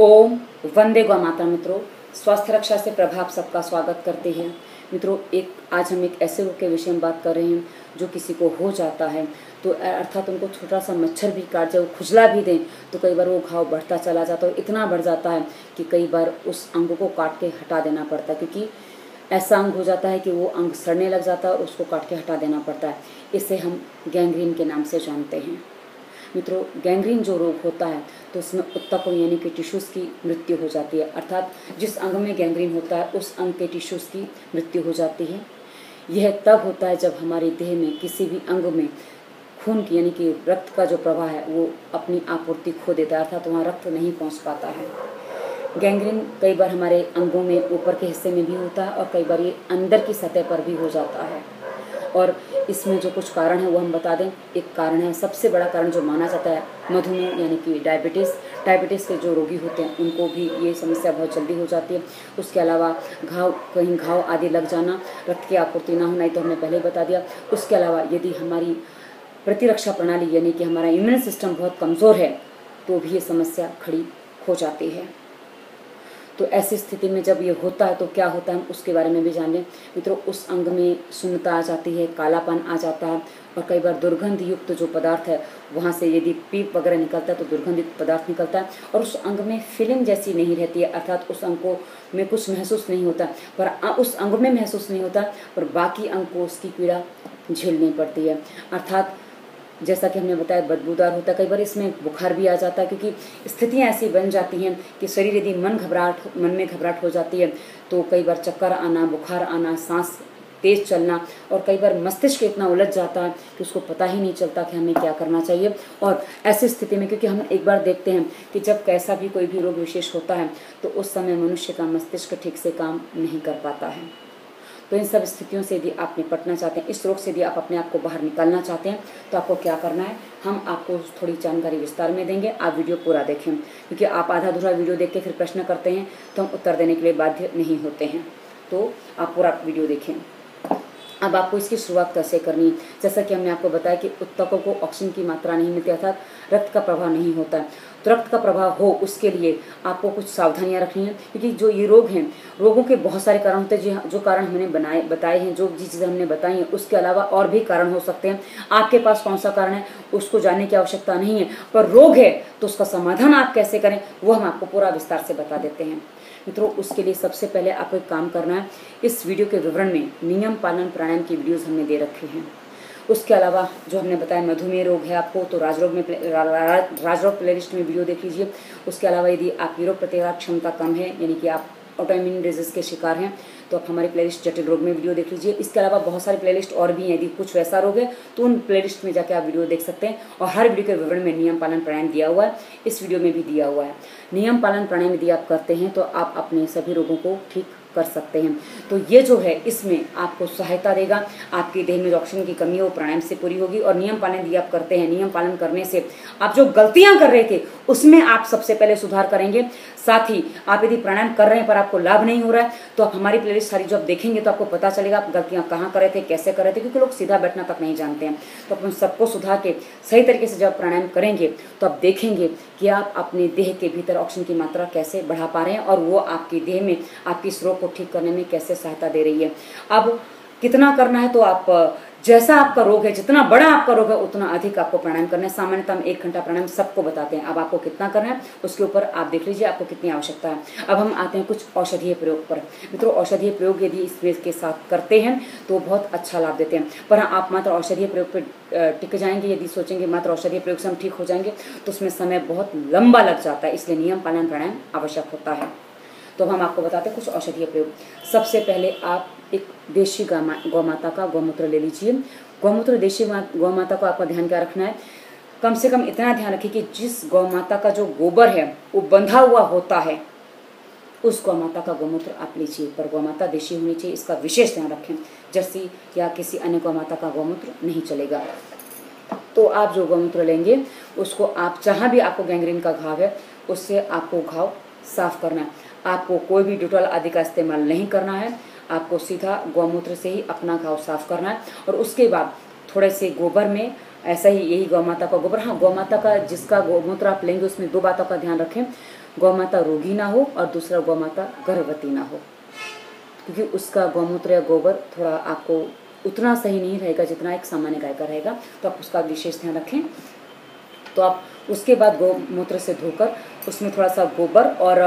ओम वंदे गौ माता मित्रों, स्वास्थ्य रक्षा से प्रभाव सबका स्वागत करते हैं। मित्रों, एक, आज हम एक ऐसे रोग के विषय में बात कर रहे हैं, जो किसी को हो जाता है। तो अर्थात उनको छोटा सा मच्छर भी काट जाए, वो खुजला भी दें तो कई बार वो घाव बढ़ता चला जाता है इतना बढ़ जाता है कि कई बार उस अंग को काट के हटा देना पड़ता है, क्योंकि ऐसा अंग हो जाता है कि वो अंग सड़ने लग जाता है और उसको काट के हटा देना पड़ता है। इसे हम गैंग्रीन के नाम से जानते हैं। मित्रों गैंग्रीन जो रोग होता है तो उसमें उत्तकों यानी कि टिश्यूज़ की मृत्यु हो जाती है। अर्थात जिस अंग में गैंग्रीन होता है, उस अंग के टिश्यूज़ की मृत्यु हो जाती है। यह तब होता है जब हमारे देह में किसी भी अंग में खून की यानी कि रक्त का जो प्रवाह है, वो अपनी आपूर्ति खो देता है, अर्थात वहाँ रक्त नहीं पहुँच पाता है। गैंग्रीन कई बार हमारे अंगों में, ऊपर के हिस्से में भी होता है और कई बार ये अंदर की सतह पर भी हो जाता है। और इसमें जो कुछ कारण है वो हम बता दें। एक कारण है, सबसे बड़ा कारण जो माना जाता है मधुमेह, यानी कि डायबिटीज़ डायबिटीज़ के जो रोगी होते हैं, उनको भी ये समस्या बहुत जल्दी हो जाती है। उसके अलावा घाव, कहीं घाव आदि लग जाना, रक्त की आपूर्ति ना होना ही तो हमने पहले ही बता दिया। उसके अलावा यदि हमारी प्रतिरक्षा प्रणाली, यानी कि हमारा इम्यून सिस्टम बहुत कमज़ोर है तो भी ये समस्या खड़ी हो जाती है। तो ऐसी स्थिति में जब ये होता है तो क्या होता है, हम उसके बारे में भी जान। लें मित्रों, उस अंग में सुन्नता आ जाती है, कालापन आ जाता है और कई बार दुर्गंध युक्त जो पदार्थ है, वहाँ से यदि पीप वगैरह निकलता है तो दुर्गंध युक्त पदार्थ निकलता है और उस अंग में फ़िल्म जैसी नहीं रहती है, अर्थात उस अंग को में कुछ महसूस नहीं होता, पर उस अंग में महसूस नहीं होता, पर बाकी अंग को उसकी पीड़ा झेलनी पड़ती है। अर्थात जैसा कि हमने बताया, बदबूदार होता है। कई बार इसमें बुखार भी आ जाता है, क्योंकि स्थितियाँ ऐसी बन जाती हैं कि शरीर यदि मन घबराहट मन में घबराहट हो जाती है तो कई बार चक्कर आना, बुखार आना, सांस तेज चलना और कई बार मस्तिष्क इतना उलझ जाता है कि उसको पता ही नहीं चलता कि हमें क्या करना चाहिए। और ऐसी स्थिति में, क्योंकि हम एक बार देखते हैं कि जब कैसा भी कोई भी रोग विशेष होता है तो उस समय मनुष्य का मस्तिष्क ठीक से काम नहीं कर पाता है। तो इन सब स्थितियों से यदि आप निपटना चाहते हैं, इस रोग से यदि आप अपने आप को बाहर निकालना चाहते हैं तो आपको क्या करना है? हम आपको थोड़ी जानकारी विस्तार में देंगे, आप वीडियो पूरा देखें। क्योंकि आप आधा अधूरा वीडियो देख के फिर प्रश्न करते हैं तो हम उत्तर देने के लिए बाध्य नहीं होते हैं। तो आप पूरा वीडियो देखें। अब आपको इसकी शुरुआत कैसे करनी है? जैसा कि हमने आपको बताया कि उत्तकों को ऑक्सीजन की मात्रा नहीं मिलती, अर्थात रक्त का प्रभाव नहीं होता। तो रक्त का प्रभाव हो, उसके लिए आपको कुछ सावधानियाँ रखनी है। क्योंकि जो ये रोग हैं, रोगों के बहुत सारे कारण होते हैं जो कारण हमने बनाए, बताए हैं, जो जिस चीज़ें हमने बताई हैं, उसके अलावा और भी कारण हो सकते हैं। आपके पास कौन सा कारण है, उसको जानने की आवश्यकता नहीं है। पर रोग है तो उसका समाधान आप कैसे करें, वो हम आपको पूरा विस्तार से बता देते हैं। मित्रों, उसके लिए सबसे पहले आपको एक काम करना है। इस वीडियो के विवरण में नियम पालन प्राणायाम की वीडियोज़ हमने दे रखे हैं। उसके अलावा जो हमने बताया, मधुमेह रोग है आपको तो राजरोग में राजरोग प्लेलिस्ट में वीडियो देख लीजिए। उसके अलावा यदि आपकी रोग प्रतिरोधक क्षमता कम है, यानी कि आप ऑटोइम्यून डिज़ीज़ के शिकार हैं तो आप हमारी प्लेलिस्ट जटिल रोग में वीडियो देख लीजिए। इसके अलावा बहुत सारे प्लेलिस्ट और भी हैं, यदि कुछ वैसा रोग है तो उन प्लेलिस्ट में जाकर आप वीडियो देख सकते हैं। और हर वीडियो के विवरण में नियम पालन प्राणायाम दिया हुआ है, इस वीडियो में भी दिया हुआ है। नियम पालन प्राणायाम यदि आप करते हैं तो आप अपने सभी रोगों को ठीक कर सकते हैं। तो ये जो है, इसमें आपको सहायता देगा। आपके देह में ऑक्सीजन की कमी हो, प्राणायाम से पूरी होगी और नियम पालन यदि आप करते हैं, नियम पालन करने से आप जो गलतियाँ कर रहे थे, उसमें आप सबसे पहले सुधार करेंगे। साथ ही आप यदि प्राणायाम कर रहे हैं, पर आपको लाभ नहीं हो रहा है तो आप हमारी प्लेलिस्ट सारी जो आप देखेंगे तो आपको पता चलेगा आप गलतियाँ कहाँ कर रहे थे, कैसे कर रहे थे, क्योंकि लोग सीधा बैठना तक नहीं जानते हैं। तो अपन सबको सुधार के सही तरीके से जब प्राणायाम करेंगे तो आप देखेंगे कि आप अपने देह के भीतर ऑक्सीजन की मात्रा कैसे बढ़ा पा रहे हैं और वो आपके देह में आपकी इस रोग को ठीक करने में कैसे सहायता दे रही है। अब कितना करना है तो आप, जैसा आपका रोग है, जितना बड़ा आपका रोग है, उतना अधिक आपको प्राणायाम करना है। सामान्यतः हम एक घंटा प्राणायाम सबको बताते हैं। अब आपको कितना करना है, उसके ऊपर आप देख लीजिए आपको कितनी आवश्यकता है। अब हम आते हैं कुछ औषधीय प्रयोग पर। मित्रों, औषधीय प्रयोग यदि इस के साथ करते हैं तो बहुत अच्छा लाभ देते हैं। पर हाँ आप मात्र औषधीय प्रयोग पर टिक जाएँगे, यदि सोचेंगे मात्र औषधीय प्रयोग से हम ठीक हो जाएँगे तो उसमें समय बहुत लंबा लग जाता है। इसलिए नियम, पालन, प्राणायाम आवश्यक होता है। तो हम आपको बताते हैं कुछ औषधीय प्रयोग। सबसे पहले आप एक देशी गौ माता का गौमूत्र ले लीजिए। गौमूत्र देशी गौ माता को आपका ध्यान क्या रखना है? कम से कम इतना ध्यान रखिए कि जिस गौ माता का जो गोबर है, वो बंधा हुआ होता है, उस गौ माता का गौमूत्र आप लीजिए। पर गौ माता देशी होनी चाहिए, इसका विशेष ध्यान रखें जर्सी या किसी अन्य गौ माता का गौमूत्र नहीं चलेगा। तो आप जो गौमूत्र लेंगे, उसको आप जहाँ भी आपको गैंग्रीन का घाव है, उससे आपको घाव साफ़ करना है। आपको कोई भी डिटॉल आदि का इस्तेमाल नहीं करना है। आपको सीधा गौमूत्र से ही अपना घाव साफ़ करना है। और उसके बाद थोड़े से गोबर में, ऐसा ही यही गौ माता का गोबर। हाँ गौ माता का जिसका गौमूत्र आप लेंगे, उसमें दो बातों का ध्यान रखें। गौ माता रोगी ना हो और दूसरा गौ माता गर्भवती ना हो। क्योंकि उसका गौमूत्र या गोबर थोड़ा आपको उतना सही नहीं रहेगा जितना एक सामान्य गाय का रहेगा। तो आप उसका विशेष ध्यान रखें। तो आप उसके बाद गौमूत्र से धोकर उसमें थोड़ा सा गोबर और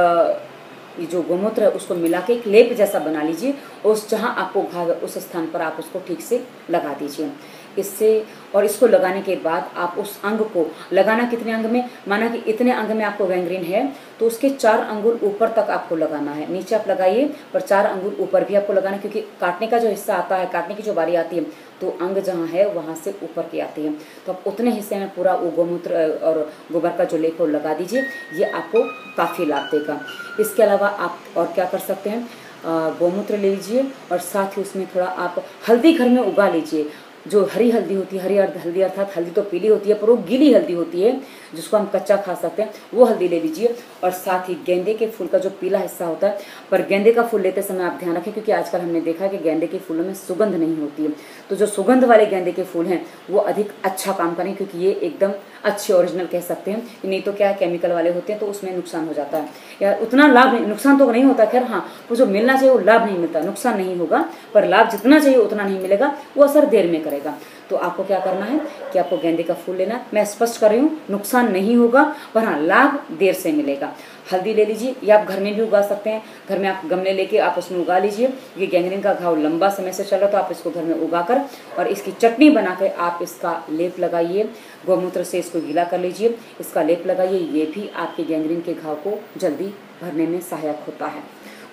ये जो गोमूत्र है, उसको मिला के एक लेप जैसा बना लीजिए उस जहाँ आपको घाव है, उस स्थान पर आप उसको ठीक से लगा दीजिए। इससे और इसको लगाने के बाद आप उस अंग को, लगाना कितने अंग में? माना कि इतने अंग में आपको गैंग्रीन है तो उसके चार अंगुल ऊपर तक आपको लगाना है। नीचे आप लगाइए, पर चार अंगुल ऊपर भी आपको लगाना है, क्योंकि काटने का जो हिस्सा आता है, काटने की जो बारी आती है तो अंग जहाँ है, वहाँ से ऊपर की आती है। तो आप उतने हिस्से में पूरा वो गोमूत्र और गोबर का जो लेप वो लगा दीजिए। ये आपको काफ़ी लाभ देगा। इसके अलावा आप और क्या कर सकते हैं? गोमूत्र ले लीजिए, और साथ ही उसमें थोड़ा आप हल्दी घर में उगा लीजिए। जो हरी हल्दी होती है, हरी हल्दी अर्थात हल्दी तो पीली होती है, पर वो गीली हल्दी होती है, जिसको हम कच्चा खा सकते हैं, वो हल्दी ले लीजिए। और साथ ही गेंदे के फूल का जो पीला हिस्सा होता है, पर गेंदे का फूल लेते समय आप ध्यान रखें, क्योंकि आजकल हमने देखा कि गेंदे के फूलों में सुगंध नहीं होती है। तो जो सुगंध वाले गेंदे के फूल हैं, वो अधिक अच्छा काम करें, क्योंकि ये एकदम अच्छे ओरिजिनल कह सकते हैं नहीं तो क्या केमिकल वाले होते हैं तो उसमें नुकसान हो जाता है। या उतना लाभ नुकसान तो नहीं होता, खैर हाँ वो जो मिलना चाहिए वो लाभ नहीं मिलता, नुकसान नहीं होगा, पर लाभ जितना चाहिए उतना नहीं मिलेगा, वो असर देर में करेगा तो आपको क्या करना है कि आपको गेंदे का फूल लेना मैं स्पष्ट कर रही हूँ, नुकसान नहीं होगा पर हाँ लाभ देर से मिलेगा। हल्दी ले लीजिए, या आप घर में भी उगा सकते हैं। घर में आप गमले लेके आप उसमें उगा लीजिए। ये गैंग्रीन का घाव लंबा समय से चल तो आप इसको घर में उगाकर और इसकी चटनी बनाकर आप इसका लेप लगाइए। गौमूत्र से इसको गीला कर लीजिए। इसका लेप लगाइए, ये भी आपके गैंग्रीन के घाव को जल्दी भरने में सहायक होता है।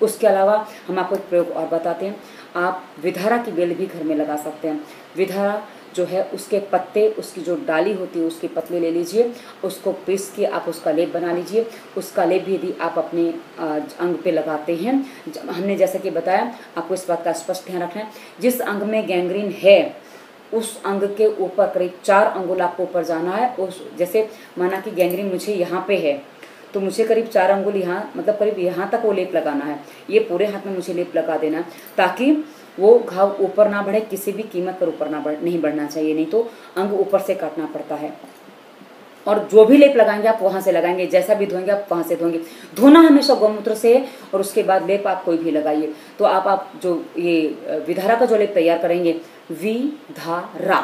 उसके अलावा हम आपको एक प्रयोग और बताते हैं। आप विधारा की बेल भी घर में लगा सकते हैं। विधारा जो है, उसके पत्ते, उसकी जो डाली होती है, उसके पतले ले लीजिए, उसको पीस के आप उसका लेप बना लीजिए। उसका लेप भी यदि आप अपने अंग पे लगाते हैं हमने जैसा कि बताया, आपको इस बात का स्पष्ट ध्यान रखना है, जिस अंग में गैंग्रीन है, उस अंग के ऊपर करीब चार अंगुल आपको ऊपर जाना है। उस, जैसे माना कि गैंग्रीन मुझे यहाँ पे है तो मुझे करीब चार अंगुल यहाँ मतलब करीब यहाँ तक वो लेप लगाना है। ये पूरे हाथ में मुझे लेप लगा देना ताकि वो घाव ऊपर ना बढ़े, किसी भी कीमत पर ऊपर ना बढ़, नहीं बढ़ना चाहिए, नहीं तो अंग ऊपर से काटना पड़ता है। और जो भी लेप लगाएँगे आप वहाँ से लगाएँगे, जैसा भी धोएँगे आप वहाँ से धोएँगे। धोना हमेशा गौमूत्र से है, और उसके बाद लेप आप कोई भी लगाइए। तो आप आप जो ये विधारा का जो लेप तैयार करेंगे, विधारा।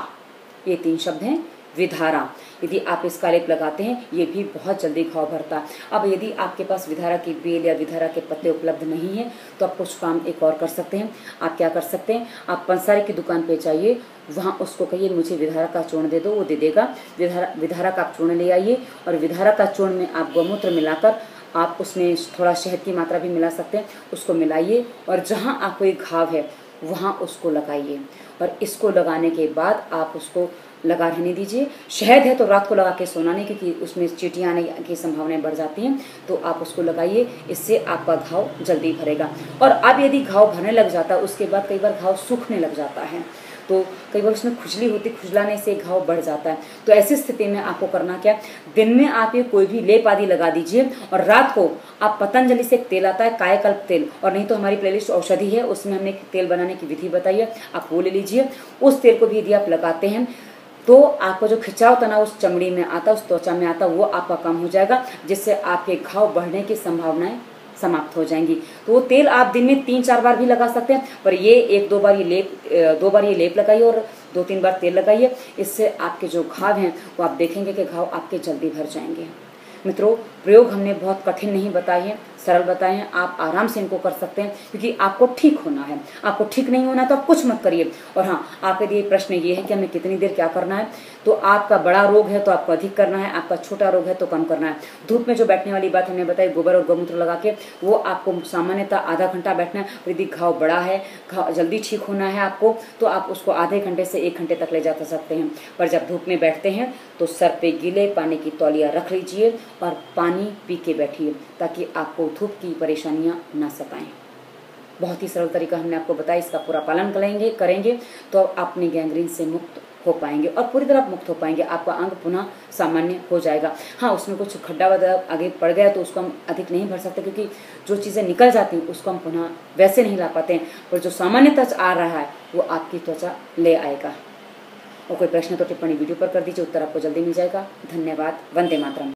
ये तीन शब्द हैं, विधारा। यदि आप इसका लेप लगाते हैं, ये भी बहुत जल्दी घाव भरता। अब यदि आपके पास विधारा की बेल या विधारा के पत्ते उपलब्ध नहीं है तो आप कुछ काम एक और कर सकते हैं। आप क्या कर सकते हैं, आप पंसारी की दुकान पर जाइए, वहाँ उसको कहिए, मुझे विधारा का चूर्ण दे दो, वो दे देगा। विधारा विधारा का आप चूर्ण ले आइए और विधारा का चूर्ण में आप गौमूत्र मिलाकर आप उसमें थोड़ा शहद की मात्रा भी मिला सकते हैं, उसको मिलाइए और जहाँ आपको एक घाव है, वहाँ उसको लगाइए। और इसको लगाने के बाद आप उसको लगा रहने दीजिए। शहद है तो रात को लगा के सोना नहीं क्योंकि उसमें चीटियाँ आने की संभावनाएँ बढ़ जाती हैं तो आप उसको लगाइए। इससे आपका घाव जल्दी भरेगा। और अब यदि घाव भरने लग जाता है उसके बाद कई बार घाव सूखने लग जाता है। तो कई बार उसमें खुजली होती, खुजलाने से घाव बढ़ जाता है। तो ऐसी स्थिति में आपको करना क्या? दिन में आप ये कोई भी लेप आदि लगा दीजिए और रात को आप पतंजलि से एक तेल आता है, कायाकल्प तेल। और नहीं तो हमारी प्लेलिस्ट औषधि है, उसमें हमने तेल बनाने की विधि बताई है, आप वो ले लीजिए। उस तेल को भी यदि आप लगाते हैं तो आपका जो खिंचाव तनाव उस चमड़ी में आता, उस त्वचा में आता, वो आपका कम हो जाएगा, जिससे आपके घाव बढ़ने की संभावनाएँ समाप्त हो जाएँगी। तो वो तेल आप दिन में तीन चार बार भी लगा सकते हैं, पर ये एक दो बार ये लेप दो बार ये लेप लगाइए और दो तीन बार तेल लगाइए। इससे आपके जो घाव हैं, वो आप देखेंगे कि घाव आपके जल्दी भर जाएँगे। मित्रों प्रयोग हमने बहुत कठिन नहीं बताए हैं, सरल बताए हैं, आप आराम से इनको कर सकते हैं, क्योंकि आपको ठीक होना है। आपको ठीक नहीं होना तो आप कुछ मत करिए। और हाँ आपके लिए प्रश्न ये है कि हमें कितनी देर क्या करना है? तो आपका बड़ा रोग है तो आपको अधिक करना है, आपका छोटा रोग है तो कम करना है। धूप में जो बैठने वाली बात हमने बताई, गोबर और गौमूत्र लगा के, वो आपको सामान्यतः आधा घंटा बैठना है। यदि घाव बड़ा है, घाव जल्दी ठीक होना है आपको तो आप उसको आधे घंटे से एक घंटे तक ले जा सकते हैं। पर जब धूप में बैठते हैं तो सर पे गीले पानी की तौलिया रख लीजिए और पानी पी के बैठिए, ताकि आपको धूप की परेशानियाँ ना सताएँ। बहुत ही सरल तरीका हमने आपको बताया, इसका पूरा पालन करेंगे करेंगे तो अपनी गैंग्रीन से मुक्त हो पाएँगे और पूरी तरह मुक्त हो पाएँगे, आपका अंग पुनः सामान्य हो जाएगा। हाँ उसमें कुछ खड्डा वगैरह आगे पड़ गया तो उसको हम अधिक नहीं भर सकते, क्योंकि जो चीज़ें निकल जाती हैं उसको हम पुनः वैसे नहीं ला पाते हैं। पर जो सामान्य त्वचा आ रहा है, वो आपकी त्वचा ले आएगा। और कोई प्रश्न तो टिप्पणी वीडियो पर कर दीजिए, उत्तर आपको जल्दी मिल जाएगा। धन्यवाद, वंदे मातरम।